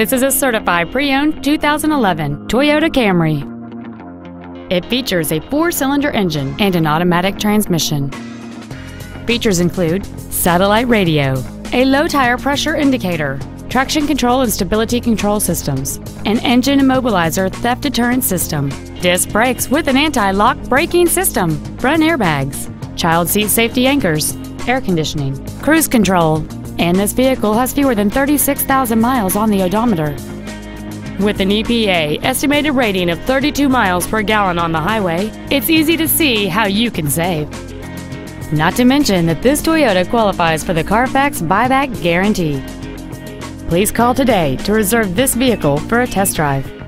This is a certified pre-owned 2011 Toyota Camry. It features a four-cylinder engine and an automatic transmission. Features include satellite radio, a low tire pressure indicator, traction control and stability control systems, an engine immobilizer theft deterrent system, disc brakes with an anti-lock braking system, front airbags, child seat safety anchors, air conditioning, cruise control, and this vehicle has fewer than 36,000 miles on the odometer. With an EPA estimated rating of 32 miles per gallon on the highway, it's easy to see how you can save. Not to mention that this Toyota qualifies for the Carfax buyback guarantee. Please call today to reserve this vehicle for a test drive.